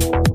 you.